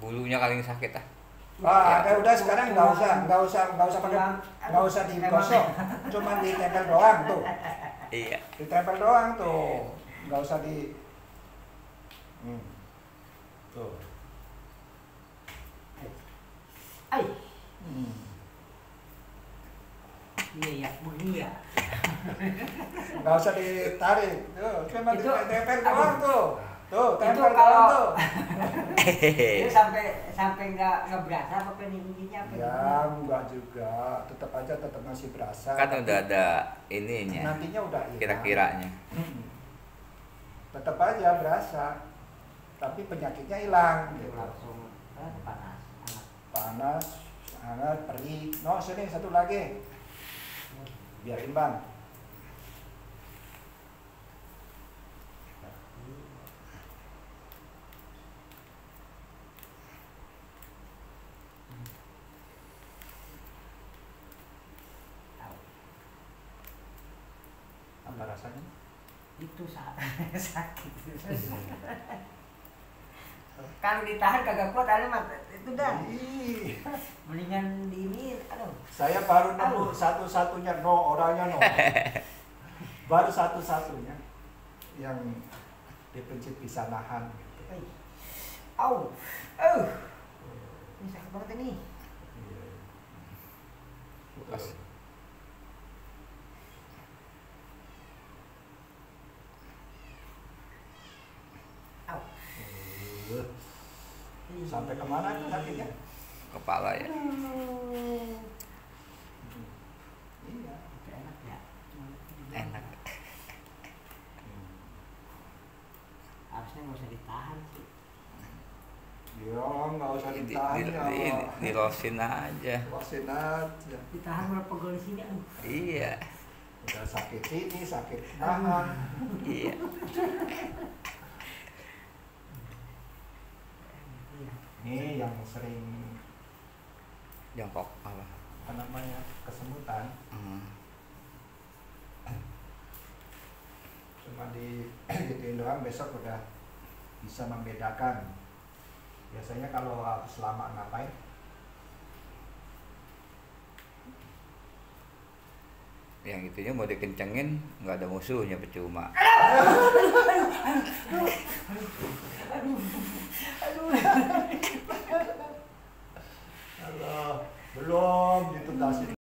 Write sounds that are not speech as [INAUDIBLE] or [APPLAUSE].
bulunya paling sakit ah. Wah, ada udah sekarang nggak usah, nggak usah, nggak usah pakai, nggak usah digosok, [LAUGHS] cuma ditempel doang tuh, iya. Ditempel doang tuh, nggak usah di, hmm. tuh, Ay, hmm. iya ya, begini ya. nggak usah ditarik, tuh, cuma Itu- ditempel doang tuh, tuh, Itu kalau- tuh. [LAUGHS] Itu sampai sampai nggak nggak berasa apa peningginya apa Ya, enggak juga, tetap aja tetap masih berasa. kan tapi udah ada ininya Nantinya udah hilang. kira-kiranya Mm-mm. Tetap aja berasa, tapi penyakitnya hilang. Itu Gitu. langsung eh, panas. panas. Panas, hangat, perih. No, sini satu lagi. Biarin bang. Apa rasanya? Itu sa- [LAUGHS] sakit. Kalau ditahan kagak kuat ada mah itu dah. Ih, Mendingan di ini aduh. saya baru nemu Aduh. satu-satunya no orangnya no. [LAUGHS] baru satu-satunya yang dipencet bisa nahan. gitu. Au. Oh. Ini sakit banget ini. Pas. Au. Sampai ke mana itu sakitnya? kepala ya Iya. Itu enak ya. enak Harusnya nggak usah ditahan sih. Ya, nggak usah di, ditahan di, ya. di, di losin aja aja. Ditahan berapa gol di sini aduh. iya Udah sakit sini, sakit nahan. iya Iya. Ini yang sering jongkok apa? Apa namanya? Kesemutan. Hmm. cuma di [CLEARS THROAT] gituin doang besok udah bisa membedakan. Biasanya kalau habis lama ngapain? Yang itunya mau dikencengin nggak ada musuhnya percuma. Halo, belum dituntasin